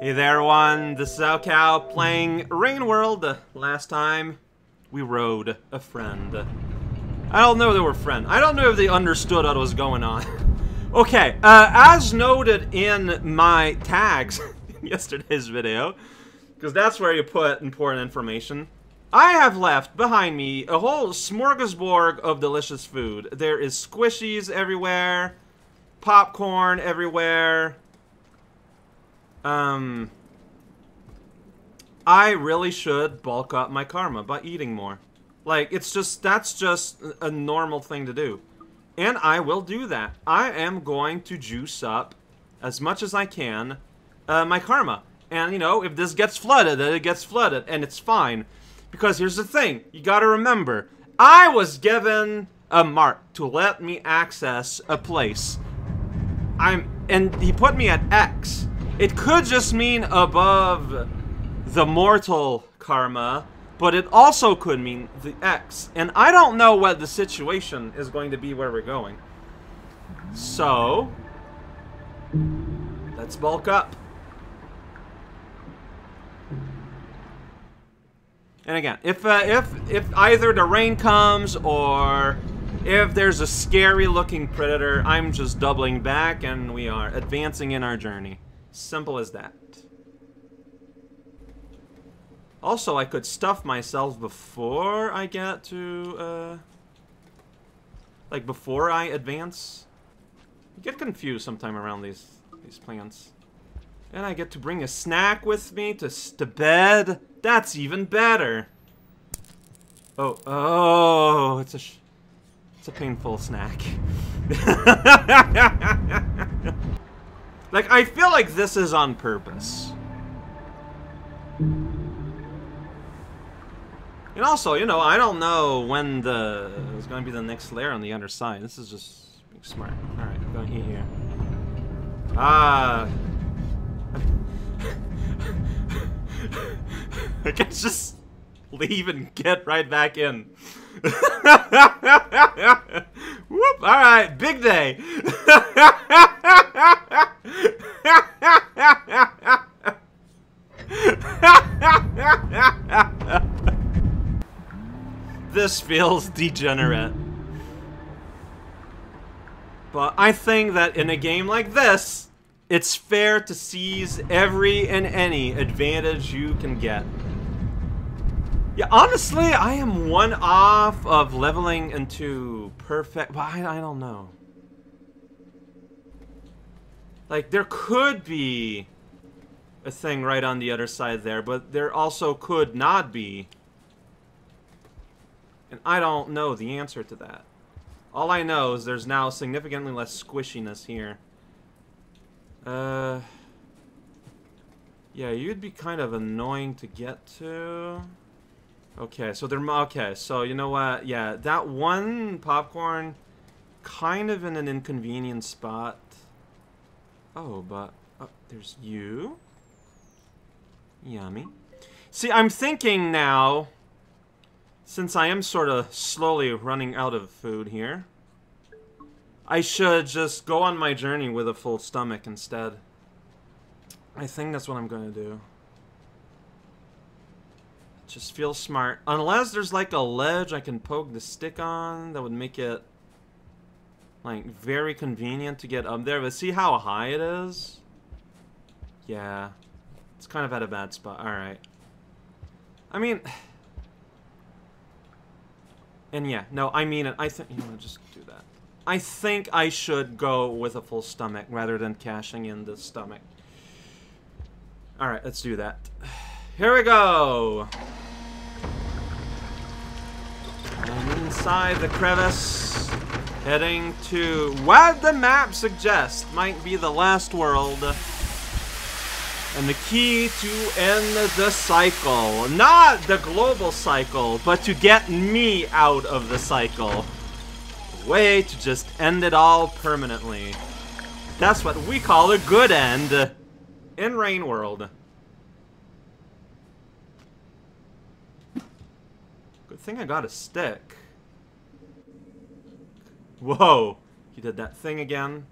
Hey there, everyone. This is raocow playing Rain World. Last time, we rode a friend. I don't know if they were friend. I don't know if they understood what was going on. okay, uh, as noted in my tags in yesterday's video, because that's where you put important information, I have left behind me a whole smorgasbord of delicious food. There is squishies everywhere, popcorn everywhere, um, I really should bulk up my karma by eating more. Like, it's just, that's just a normal thing to do. And I will do that. I am going to juice up as much as I can uh, my karma. And, you know, if this gets flooded, then it gets flooded, and it's fine. Because here's the thing, you gotta remember, I was given a mark to let me access a place. I'm, and he put me at X. It could just mean above the mortal karma, but it also could mean the X. And I don't know what the situation is going to be where we're going. So, let's bulk up. And again, if uh, if if either the rain comes or if there's a scary looking predator, I'm just doubling back and we are advancing in our journey. Simple as that. Also, I could stuff myself before I get to, uh... Like, before I advance. Get confused sometime around these, these plants. And I get to bring a snack with me to, to bed. That's even better. Oh, oh, it's a, it's a painful snack. Like, I feel like this is on purpose. And also, you know, I don't know when the is going to be the next layer on the other side. This is just being smart. All right, I'm going here. Ah. I can just leave and get right back in. Whoop! All right, big day. this feels degenerate. But I think that in a game like this, it's fair to seize every and any advantage you can get. Yeah, honestly, I am one off of leveling into perfect, I, I don't know. Like, there could be a thing right on the other side there, but there also could not be. And I don't know the answer to that. All I know is there's now significantly less squishiness here. Uh... Yeah, you'd be kind of annoying to get to. Okay, so they're okay. So you know what? Yeah, that one popcorn, kind of in an inconvenient spot. Oh, but oh, there's you. Yummy. See, I'm thinking now, since I am sort of slowly running out of food here, I should just go on my journey with a full stomach instead. I think that's what I'm to do. Just feels smart. Unless there's like a ledge I can poke the stick on that would make it like very convenient to get up there. But see how high it is? Yeah. It's kind of at a bad spot. Alright. I mean... And yeah, no, I mean it. I think, you know, just do that. I think I should go with a full stomach rather than cashing in the stomach. Alright, let's do that. Here we go! I'm inside the crevice, heading to what the map suggests might be the last world. And the key to end the cycle. Not the global cycle, but to get me out of the cycle. A way to just end it all permanently. That's what we call a good end in Rain World. Thing I got a stick. Whoa! He did that thing again.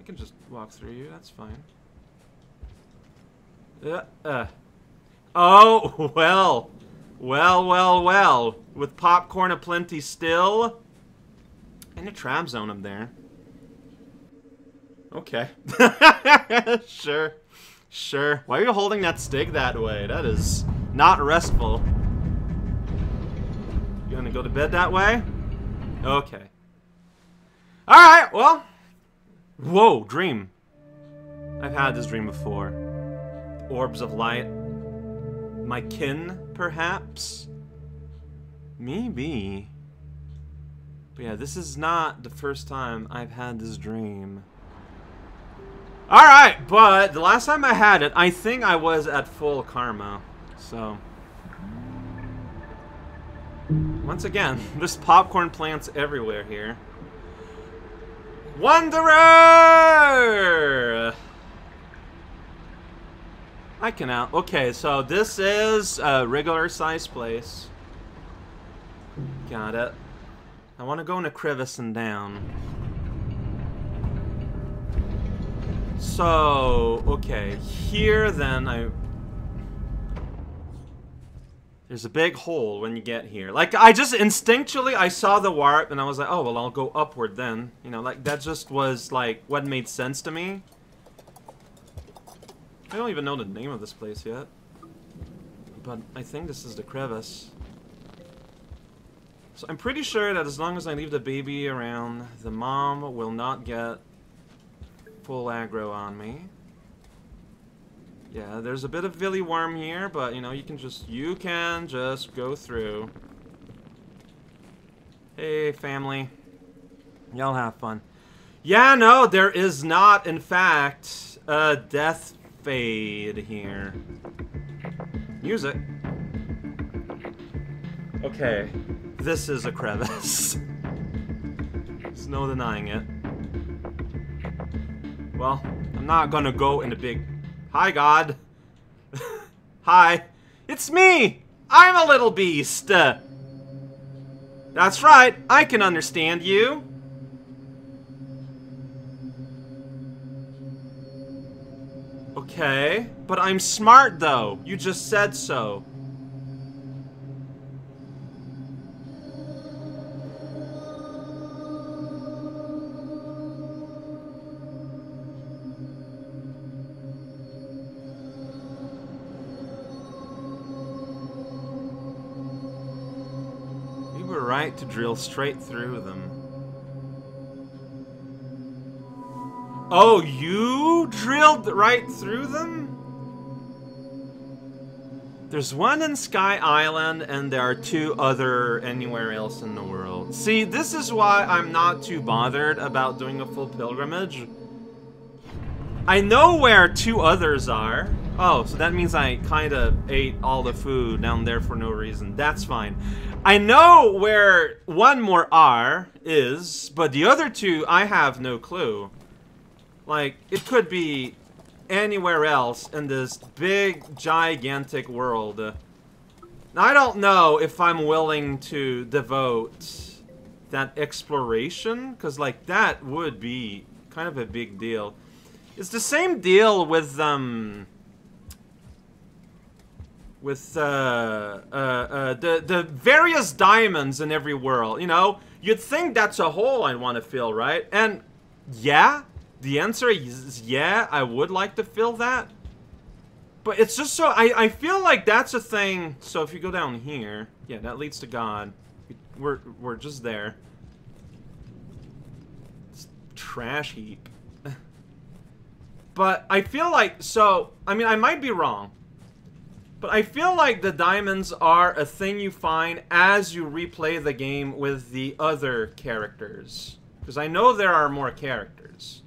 I can just walk through you, that's fine. Uh, uh. Oh, well. Well, well, well. With popcorn aplenty still. And a trap zone up there. Okay. sure. Sure. Why are you holding that stick that way? That is not restful. Gonna go to bed that way? Okay. Alright, well. Whoa, dream. I've had this dream before. Orbs of light. My kin, perhaps? Maybe. But yeah, this is not the first time I've had this dream. Alright, but the last time I had it, I think I was at full karma. So... Once again, there's popcorn plants everywhere here. Wanderer! I can out. Okay, so this is a regular size place. Got it. I want to go into crevice and down. So, okay, here then I... There's a big hole when you get here. Like, I just instinctually, I saw the warp and I was like, oh, well, I'll go upward then. You know, like, that just was, like, what made sense to me. I don't even know the name of this place yet. But I think this is the crevice. So I'm pretty sure that as long as I leave the baby around, the mom will not get full aggro on me. Yeah, there's a bit of Villy Worm here, but you know, you can just you can just go through. Hey family. Y'all have fun. Yeah, no, there is not, in fact, a death fade here. Music. Okay, this is a crevice. There's no denying it. Well, I'm not gonna go in a big... Hi, God. Hi. It's me! I'm a little beast! That's right, I can understand you. Okay, but I'm smart though. You just said so. Right to drill straight through them. Oh, you drilled right through them? There's one in Sky Island, and there are two other anywhere else in the world. See, this is why I'm not too bothered about doing a full pilgrimage. I know where two others are. Oh, so that means I kind of ate all the food down there for no reason. That's fine. I know where one more R is, but the other two, I have no clue. Like, it could be anywhere else in this big, gigantic world. I don't know if I'm willing to devote that exploration, because, like, that would be kind of a big deal. It's the same deal with, um with uh, uh, uh, the the various diamonds in every world. You know, you'd think that's a hole I want to fill, right? And yeah, the answer is yeah. I would like to fill that, but it's just so I I feel like that's a thing. So if you go down here, yeah, that leads to God. We're we're just there. It's trash heap. but I feel like so. I mean, I might be wrong. But I feel like the diamonds are a thing you find as you replay the game with the other characters. Because I know there are more characters.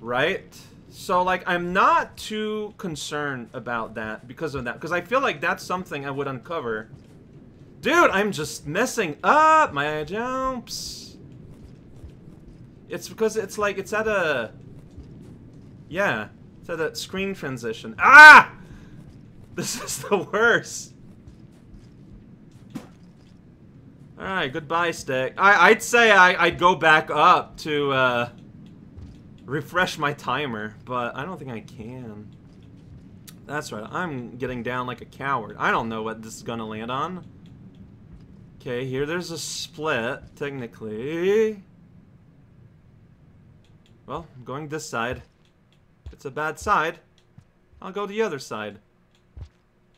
Right? So, like, I'm not too concerned about that because of that. Because I feel like that's something I would uncover. Dude, I'm just messing up my jumps. It's because it's like, it's at a... Yeah. So that screen transition. Ah! This is the worst. Alright, goodbye, stick. I, I'd say I, I'd go back up to, uh, refresh my timer, but I don't think I can. That's right, I'm getting down like a coward. I don't know what this is gonna land on. Okay, here there's a split, technically. Well, I'm going this side. If it's a bad side, I'll go to the other side.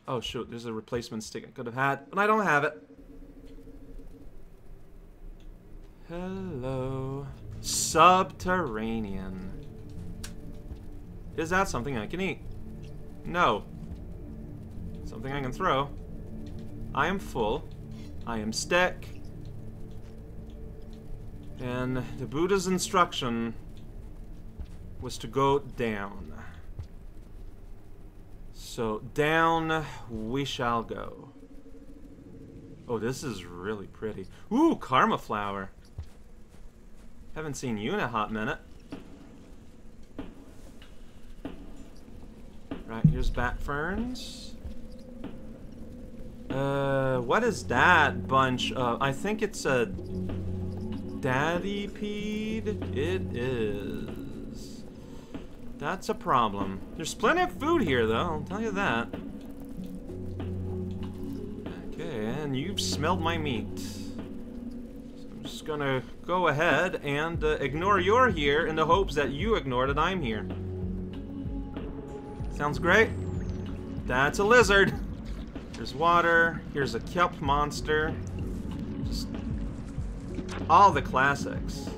Oh shoot, there's a replacement stick I could have had, but I don't have it. Hello. Subterranean. Is that something I can eat? No. Something I can throw. I am full. I am stick. And the Buddha's instruction was to go down. So down we shall go. Oh, this is really pretty. Ooh, karma flower. Haven't seen you in a hot minute. Right, here's bat ferns. Uh, what is that bunch of... I think it's a... Daddypede? It is. That's a problem. There's plenty of food here, though, I'll tell you that. Okay, and you've smelled my meat So I'm just gonna go ahead and uh, ignore you're here in the hopes that you ignore that I'm here. Sounds great. That's a lizard. Here's water. Here's a kelp monster. Just all the classics.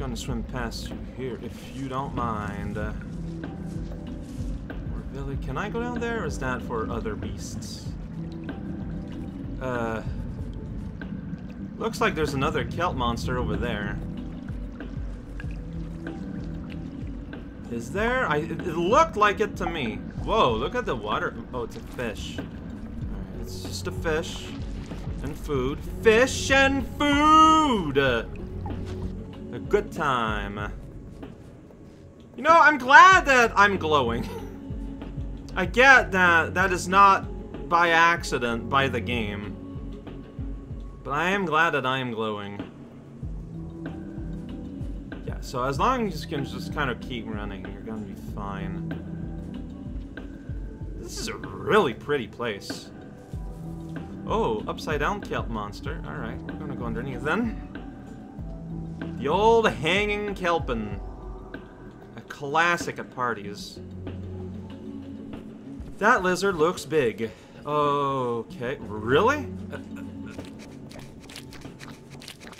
Gonna swim past you here if you don't mind. Uh, really, can I go down there or is that for other beasts? Uh, Looks like there's another kelp monster over there. Is there? I, it looked like it to me. Whoa, look at the water. Oh, it's a fish. It's just a fish. And food. Fish and food! Good time. You know, I'm glad that I'm glowing. I get that that is not by accident by the game. But I am glad that I am glowing. Yeah, so as long as you can just kind of keep running, you're gonna be fine. This is a really pretty place. Oh, upside down kelp monster. Alright, we're gonna go underneath then. The old hanging kelpin. A classic at parties. That lizard looks big. Okay, really?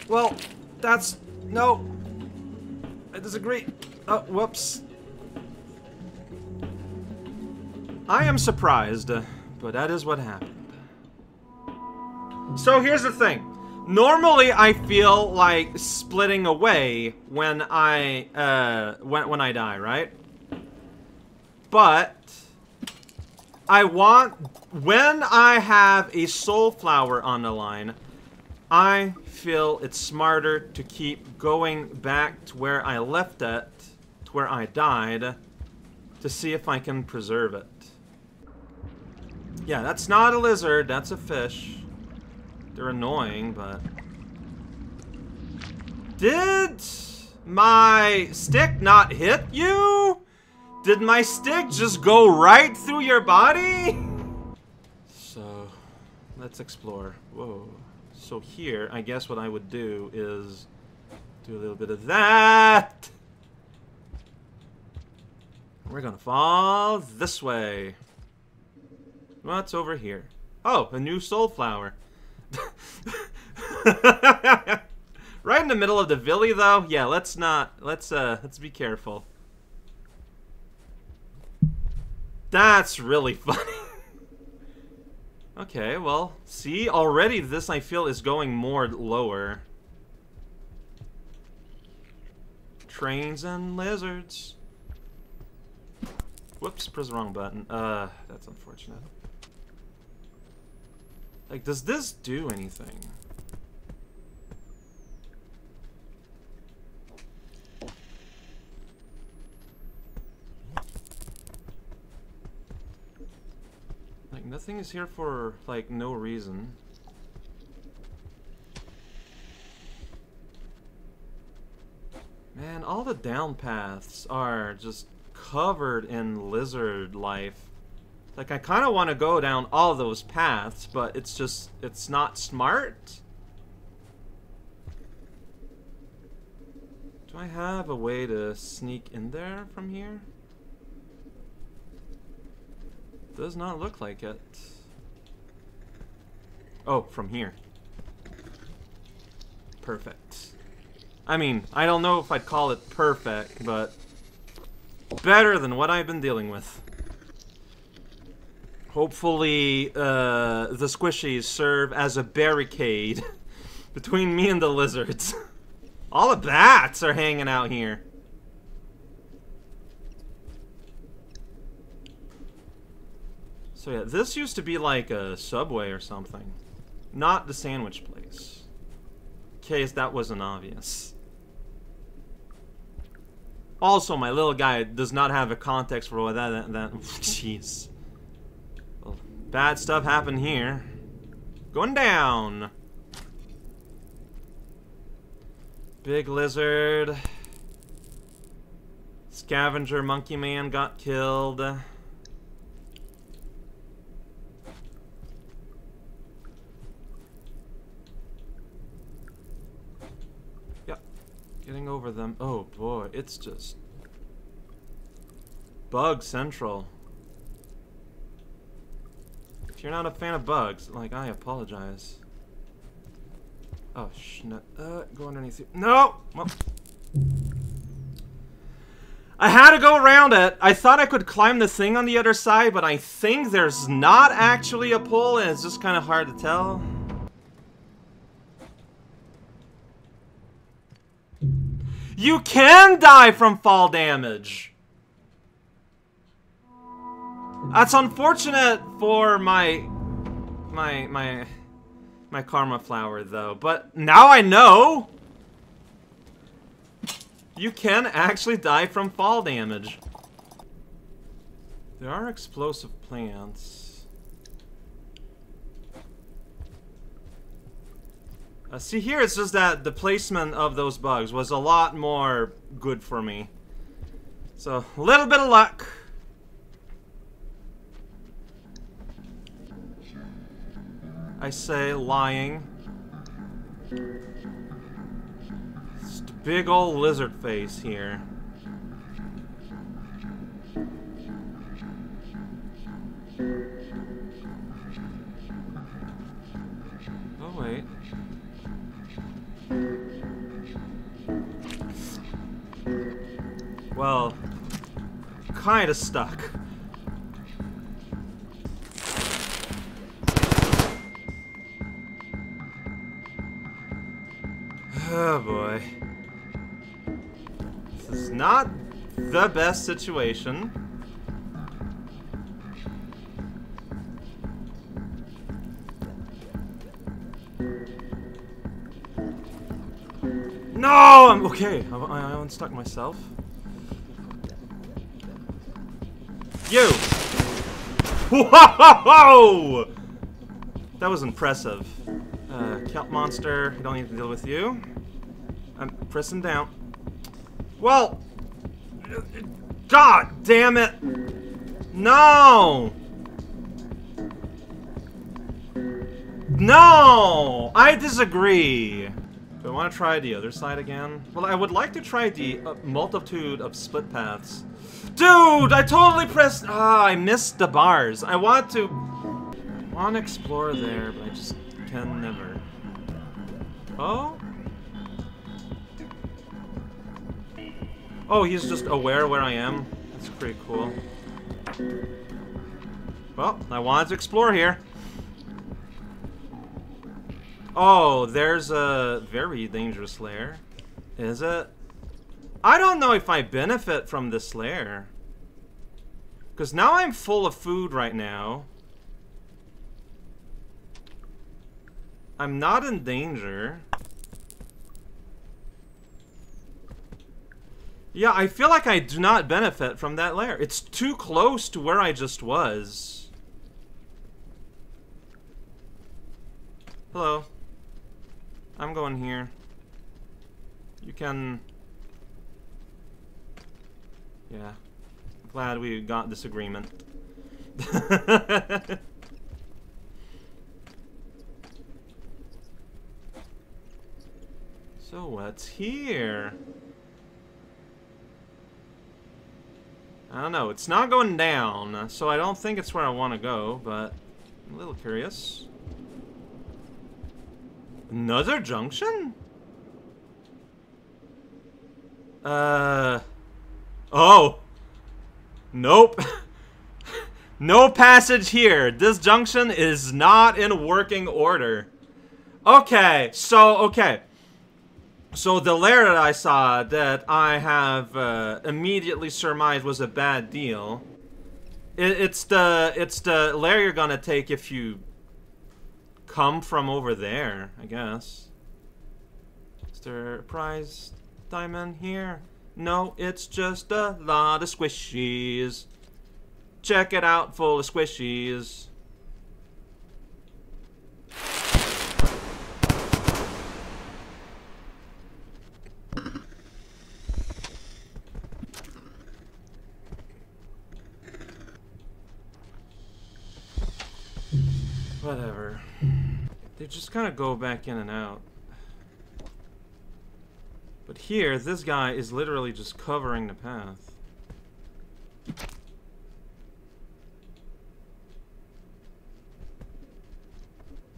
Well, that's... No. I disagree. Oh, whoops. I am surprised, but that is what happened. So here's the thing. Normally, I feel like splitting away when I uh, when when I die, right? But I want when I have a soul flower on the line, I feel it's smarter to keep going back to where I left it, to where I died, to see if I can preserve it. Yeah, that's not a lizard, that's a fish. They're annoying, but... Did my stick not hit you? Did my stick just go right through your body? So, let's explore. Whoa. So here, I guess what I would do is do a little bit of that. We're gonna fall this way. What's over here? Oh, a new soul flower. right in the middle of the villi, though. Yeah, let's not. Let's uh. Let's be careful. That's really funny. Okay, well, see, already this I feel is going more lower. Trains and lizards. Whoops, press the wrong button. Uh, that's unfortunate. Like, does this do anything? Like, nothing is here for, like, no reason. Man, all the down paths are just covered in lizard life. Like, I kind of want to go down all those paths, but it's just, it's not smart. Do I have a way to sneak in there from here? Does not look like it. Oh, from here. Perfect. I mean, I don't know if I'd call it perfect, but better than what I've been dealing with. Hopefully, uh, the squishies serve as a barricade between me and the lizards. All the bats are hanging out here. So yeah, this used to be like a Subway or something. Not the sandwich place. Case that wasn't obvious. Also, my little guy does not have a context for what that... that Jeez. Bad stuff happened here. Going down. Big lizard. Scavenger monkey man got killed. Getting over them. Oh boy, it's just... Bug Central. If you're not a fan of bugs, like, I apologize. Oh, sh uh, go underneath you. No! Well, I had to go around it. I thought I could climb the thing on the other side, but I think there's not actually a pole, and it's just kind of hard to tell. You can die from fall damage! That's unfortunate for my... My... My... My karma flower, though. But now I know! You can actually die from fall damage. There are explosive plants. Uh, see here, it's just that the placement of those bugs was a lot more good for me. So, a little bit of luck. I say lying. Just a big old lizard face here. Oh wait. Well, kinda stuck. Oh boy. This is not the best situation. No! I'm okay. I, I unstuck myself. You! Whoa! That was impressive. Uh, Kelp monster, I don't need to deal with you. I'm pressing down. Well! God damn it! No! No! I disagree. Do I want to try the other side again? Well, I would like to try the uh, multitude of split paths. Dude, I totally pressed... Ah, I missed the bars. I want to... I want to explore there, but I just can never. Oh? Oh, he's just aware where I am. That's pretty cool. Well, I wanted to explore here. Oh, there's a very dangerous lair. Is it? I don't know if I benefit from this lair. Because now I'm full of food right now. I'm not in danger. Yeah, I feel like I do not benefit from that lair. It's too close to where I just was. Hello. I'm going here. You can Yeah. Glad we got this agreement. so what's here? I don't know. It's not going down, so I don't think it's where I want to go, but I'm a little curious. Another junction? Uh... Oh! Nope. no passage here. This junction is not in working order. Okay, so, okay. So the lair that I saw that I have uh, immediately surmised was a bad deal. It, it's the it's the lair you're gonna take if you come from over there, I guess. Is there a prize diamond here? No, it's just a lot of squishies. Check it out, full of squishies. Just kind of go back in and out. But here, this guy is literally just covering the path.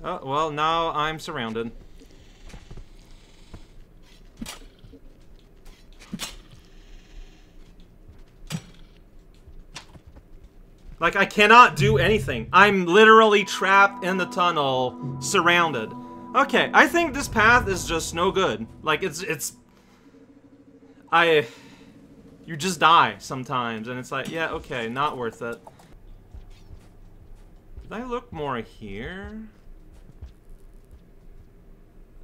Oh, well, now I'm surrounded. Like, I cannot do anything. I'm literally trapped in the tunnel, surrounded. Okay, I think this path is just no good. Like, it's, it's... I... You just die sometimes, and it's like, yeah, okay, not worth it. Did I look more here?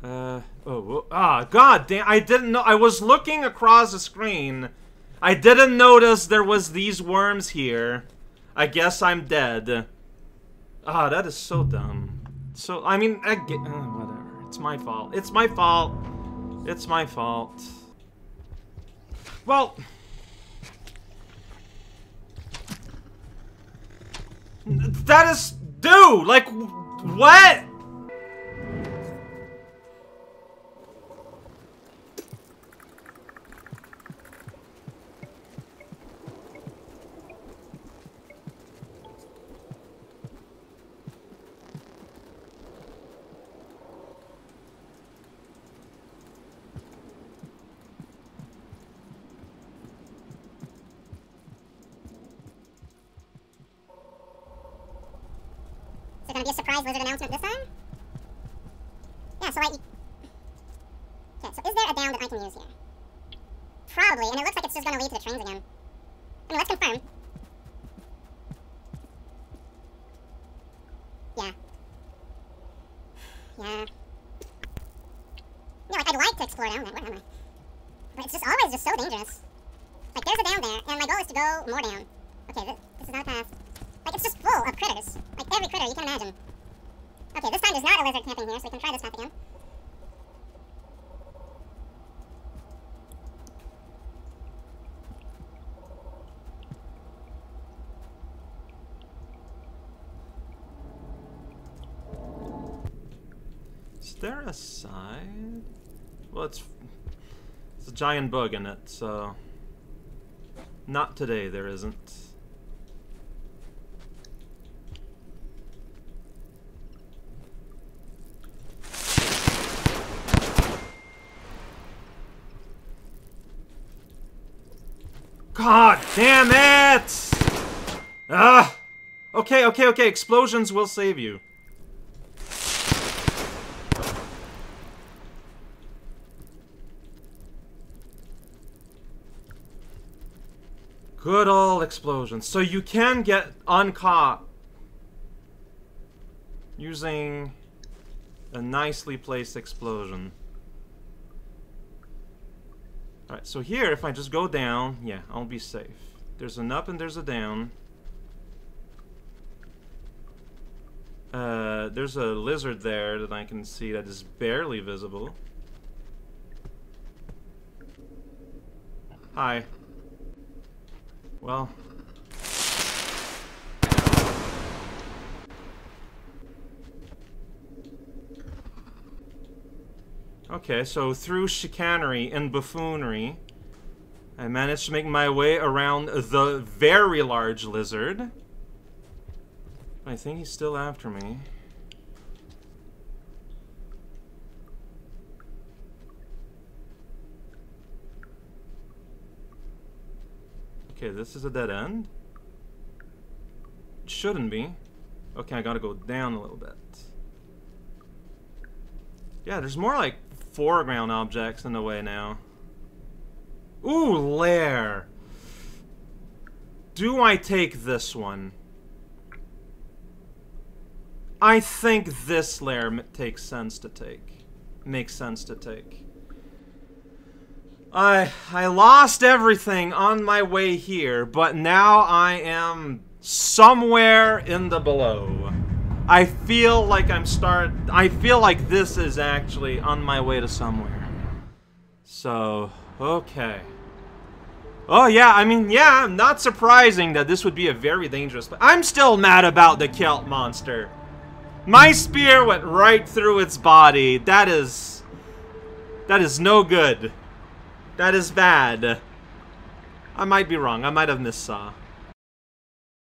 Uh, oh, ah, god damn, I didn't know, I was looking across the screen. I didn't notice there was these worms here. I guess I'm dead. Ah, that is so dumb. So, I mean, I get, uh, whatever. It's my fault. It's my fault. It's my fault. Well... That is... Dude! Like, what? Probably, and it looks like it's just to lead to the trains again. I mean, let's confirm. Yeah. Yeah. No, like, I'd like to explore down there. Where am I? But it's just always just so dangerous. Like, there's a down there, and my goal is to go more down. Okay, this, this is not a path. Like, it's just full of critters. Like, every critter you can imagine. Okay, this time there's not a lizard camping here, so we can try this path again. Is there a side? Well, it's... It's a giant bug in it, so... Not today, there isn't. God damn it! Ah! Okay, okay, okay. Explosions will save you. Good old explosions. So you can get uncaught using a nicely placed explosion. Alright, so here, if I just go down, yeah, I'll be safe. There's an up and there's a down. Uh, there's a lizard there that I can see that is barely visible. Well. Okay, so through chicanery and buffoonery, I managed to make my way around the very large lizard. I think he's still after me. Okay, this is a dead end. Shouldn't be. Okay, I gotta go down a little bit. Yeah, there's more like foreground objects in the way now. Ooh, lair. Do I take this one? I think this lair takes sense to take. Makes sense to take. I I lost everything on my way here, but now I am somewhere in the below. I feel like I'm start I feel like this is actually on my way to somewhere. So, okay. Oh yeah, I mean, yeah, I'm not surprising that this would be a very dangerous, I'm still mad about the Kelp monster. My spear went right through its body. That is... That is no good. That is bad. I might be wrong. I might have missed saw.